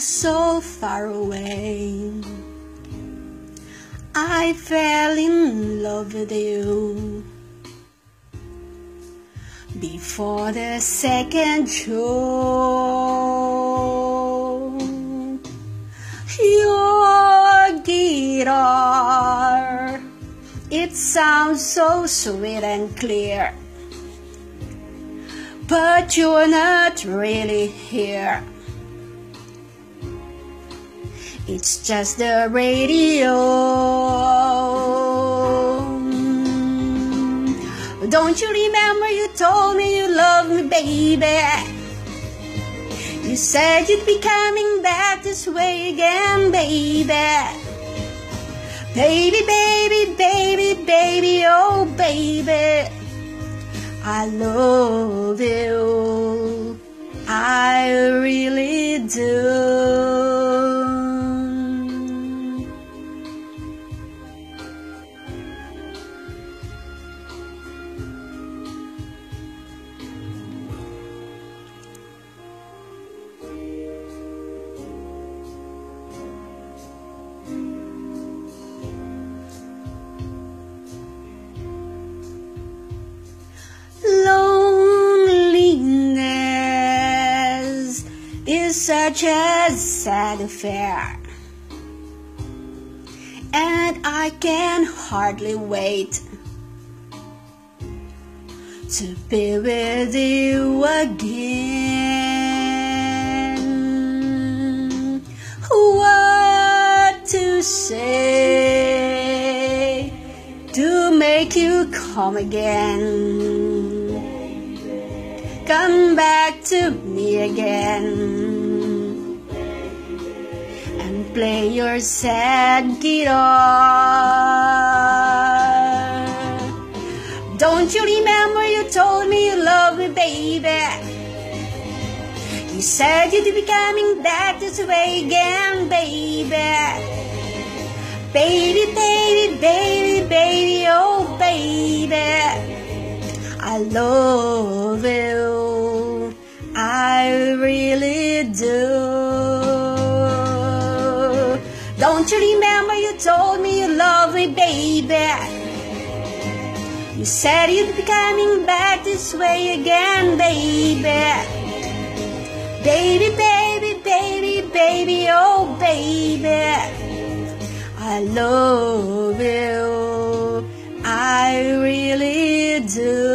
way. I fell in love with you before the second show. Your guitar, it sounds so sweet and clear, but you're not really here. It's just the radio. Don't you remember you told me you love me, baby? You said you'd be coming back this way again, baby. Baby, baby, baby, baby, oh, baby. I love you. I really do. Such a sad affair, and I can hardly wait to be with you again. What to say to make you come again? Come back to me again play your sad guitar. Don't you remember you told me you love me, baby? You said you'd be coming back this way again, baby. Baby, baby, baby, baby, oh baby. I love you. I really do. Don't you remember you told me you love me, baby? You said you'd be coming back this way again, baby. Baby, baby, baby, baby, oh baby. I love you. I really do.